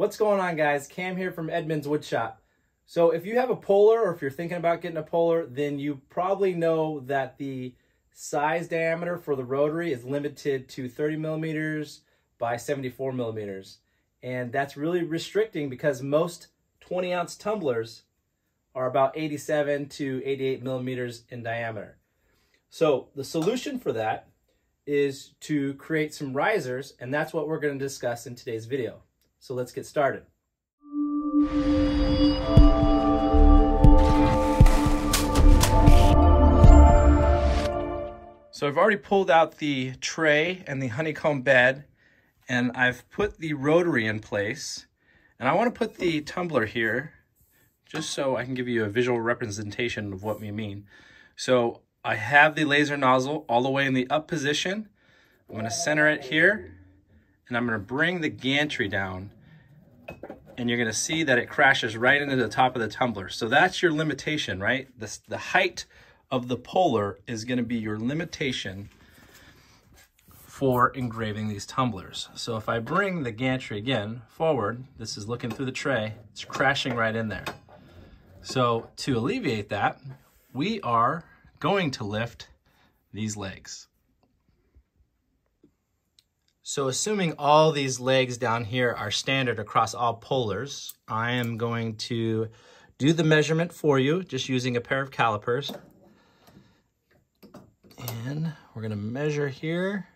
What's going on guys? Cam here from Edmonds Woodshop. So if you have a Polar or if you're thinking about getting a Polar, then you probably know that the size diameter for the rotary is limited to 30 millimeters by 74 millimeters. And that's really restricting because most 20 ounce tumblers are about 87 to 88 millimeters in diameter. So the solution for that is to create some risers, and that's what we're going to discuss in today's video. So let's get started. So I've already pulled out the tray and the honeycomb bed, and I've put the rotary in place. And I want to put the tumbler here, just so I can give you a visual representation of what we mean. So I have the laser nozzle all the way in the up position. I'm gonna center it here and I'm gonna bring the gantry down and you're gonna see that it crashes right into the top of the tumbler. So that's your limitation, right? The, the height of the polar is gonna be your limitation for engraving these tumblers. So if I bring the gantry again forward, this is looking through the tray, it's crashing right in there. So to alleviate that, we are going to lift these legs. So assuming all these legs down here are standard across all polars, I am going to do the measurement for you just using a pair of calipers. And we're gonna measure here.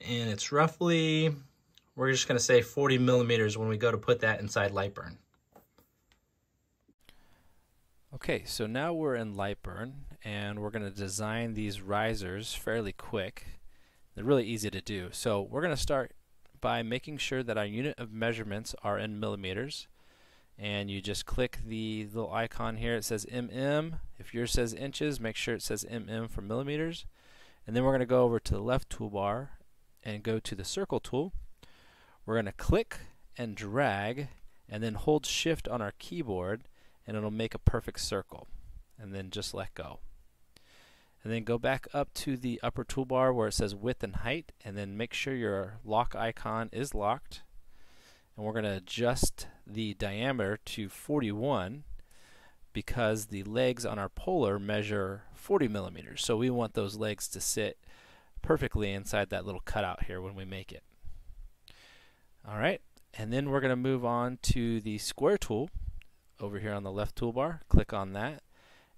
And it's roughly, we're just gonna say 40 millimeters when we go to put that inside Lightburn. Okay, so now we're in Lightburn and we're going to design these risers fairly quick. They're really easy to do. So we're going to start by making sure that our unit of measurements are in millimeters. And you just click the little icon here. It says mm. If yours says inches, make sure it says mm for millimeters. And then we're going to go over to the left toolbar and go to the circle tool. We're going to click and drag and then hold shift on our keyboard and it'll make a perfect circle and then just let go and then go back up to the upper toolbar where it says width and height and then make sure your lock icon is locked and we're going to adjust the diameter to 41 because the legs on our polar measure 40 millimeters so we want those legs to sit perfectly inside that little cutout here when we make it alright and then we're going to move on to the square tool over here on the left toolbar. Click on that.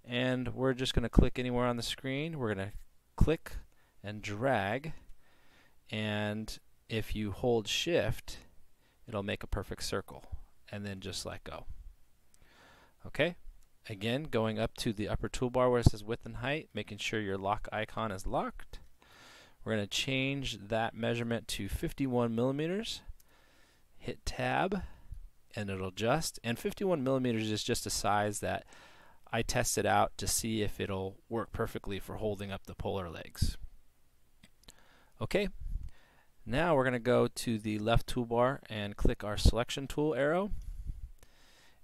And we're just going to click anywhere on the screen. We're going to click and drag. And if you hold shift, it'll make a perfect circle. And then just let go. Okay? Again, going up to the upper toolbar where it says width and height, making sure your lock icon is locked. We're going to change that measurement to 51 millimeters. Hit tab and it'll adjust. And 51 millimeters is just a size that I test it out to see if it'll work perfectly for holding up the polar legs. Okay, now we're going to go to the left toolbar and click our selection tool arrow.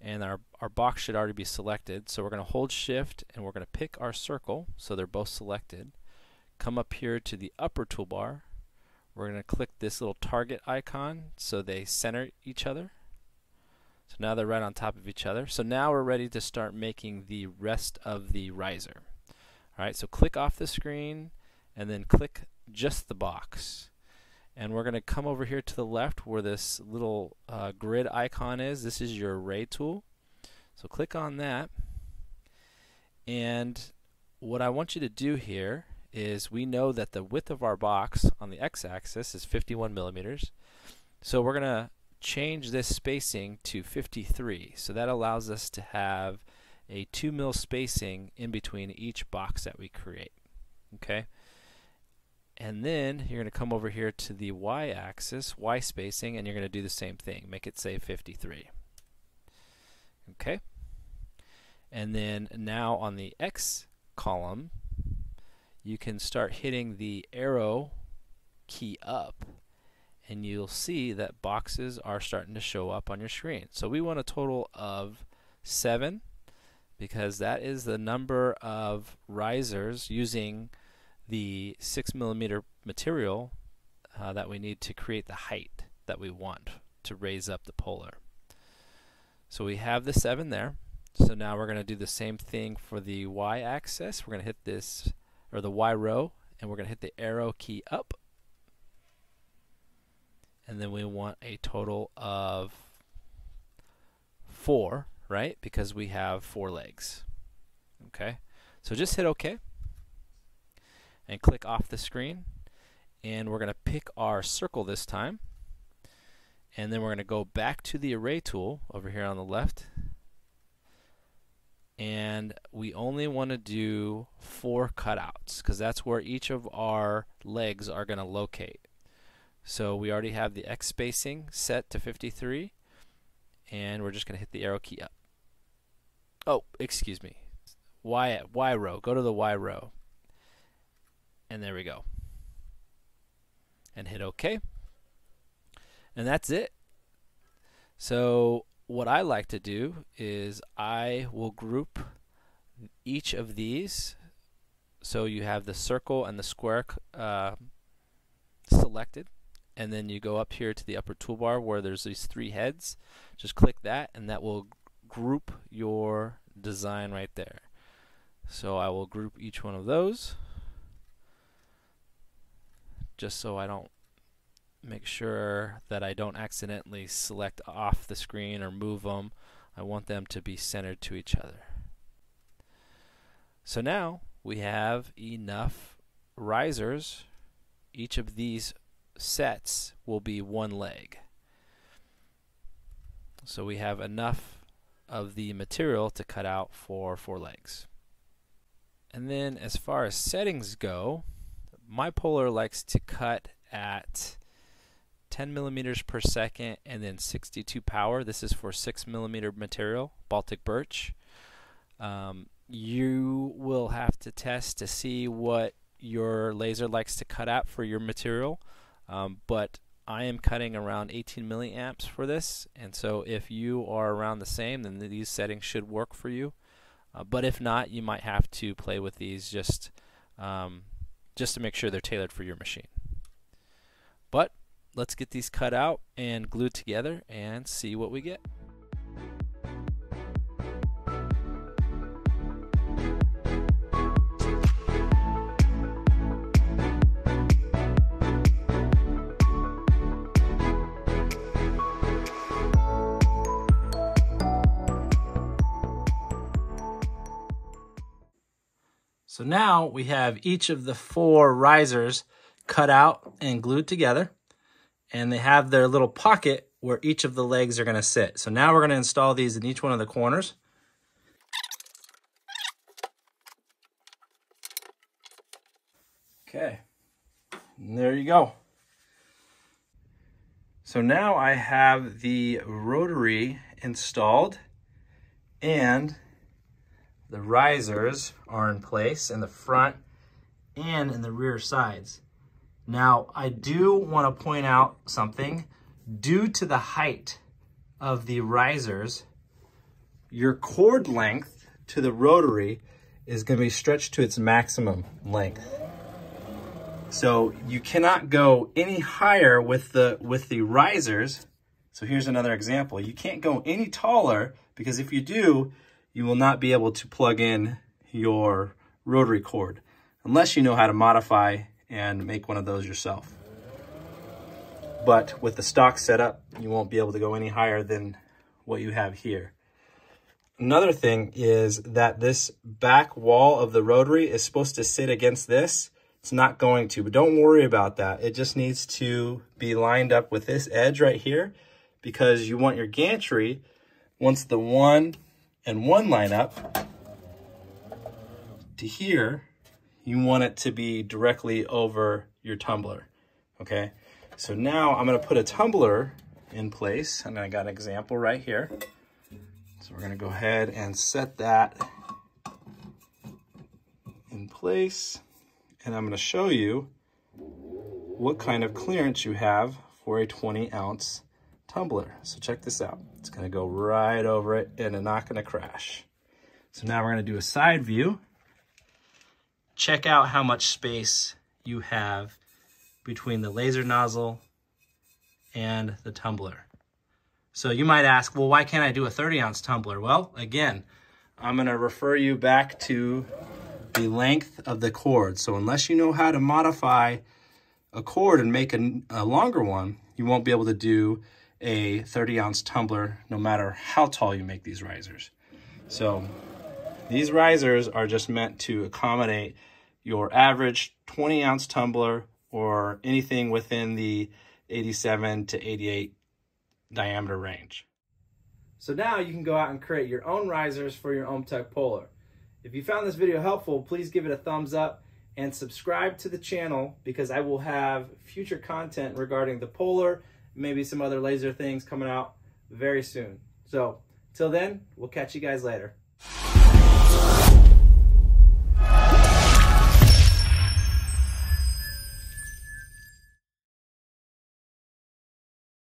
And our, our box should already be selected. So we're going to hold shift and we're going to pick our circle so they're both selected. Come up here to the upper toolbar. We're going to click this little target icon so they center each other. So now they're right on top of each other. So now we're ready to start making the rest of the riser. Alright, so click off the screen and then click just the box. And we're going to come over here to the left where this little uh, grid icon is. This is your array tool. So click on that. And what I want you to do here is we know that the width of our box on the x-axis is 51 millimeters. So we're going to change this spacing to 53. So that allows us to have a 2 mil spacing in between each box that we create. Okay? And then you're going to come over here to the y-axis, y spacing, and you're going to do the same thing. Make it say 53. Okay? And then now on the x column, you can start hitting the arrow key up and you'll see that boxes are starting to show up on your screen. So we want a total of seven because that is the number of risers using the six millimeter material uh, that we need to create the height that we want to raise up the polar. So we have the 7 there. So now we're going to do the same thing for the y-axis. We're going to hit this, or the y row, and we're going to hit the arrow key up. And then we want a total of 4, right? Because we have 4 legs. Okay, so just hit OK and click off the screen. And we're going to pick our circle this time. And then we're going to go back to the array tool over here on the left. And we only want to do four cutouts because that's where each of our legs are going to locate. So we already have the X spacing set to 53 and we're just going to hit the arrow key up. Oh, excuse me. Y, y row. Go to the Y row. And there we go. And hit OK. And that's it. So what I like to do is I will group each of these. So you have the circle and the square uh, selected. And then you go up here to the upper toolbar where there's these three heads. Just click that and that will group your design right there. So I will group each one of those just so I don't make sure that I don't accidentally select off the screen or move them. I want them to be centered to each other. So now we have enough risers. Each of these sets will be one leg. So we have enough of the material to cut out for four legs. And then as far as settings go, my polar likes to cut at 10 millimeters per second and then 62 power. This is for 6 millimeter material, Baltic birch. Um, you will have to test to see what your laser likes to cut at for your material. Um, but I am cutting around 18 milliamps for this, and so if you are around the same, then these settings should work for you. Uh, but if not, you might have to play with these just um, just to make sure they're tailored for your machine. But let's get these cut out and glued together and see what we get. So now we have each of the four risers cut out and glued together. And they have their little pocket where each of the legs are going to sit. So now we're going to install these in each one of the corners. Okay, and there you go. So now I have the rotary installed and the risers are in place in the front and in the rear sides. Now, I do want to point out something. Due to the height of the risers, your cord length to the rotary is going to be stretched to its maximum length. So you cannot go any higher with the with the risers. So here's another example. You can't go any taller because if you do, you will not be able to plug in your rotary cord unless you know how to modify and make one of those yourself. But with the stock setup, you won't be able to go any higher than what you have here. Another thing is that this back wall of the rotary is supposed to sit against this. It's not going to, but don't worry about that. It just needs to be lined up with this edge right here because you want your gantry, once the one and one line up to here, you want it to be directly over your tumbler, okay? So now I'm gonna put a tumbler in place, and I got an example right here. So we're gonna go ahead and set that in place, and I'm gonna show you what kind of clearance you have for a 20 ounce tumbler. So check this out. It's gonna go right over it and it's not gonna crash. So now we're gonna do a side view. Check out how much space you have between the laser nozzle and the tumbler. So you might ask, well, why can't I do a 30 ounce tumbler? Well, again, I'm gonna refer you back to the length of the cord. So unless you know how to modify a cord and make a, a longer one, you won't be able to do a 30 ounce tumbler no matter how tall you make these risers. So these risers are just meant to accommodate your average 20 ounce tumbler or anything within the 87 to 88 diameter range. So now you can go out and create your own risers for your OMTech Polar. If you found this video helpful, please give it a thumbs up and subscribe to the channel because I will have future content regarding the Polar, maybe some other laser things coming out very soon. So, till then, we'll catch you guys later.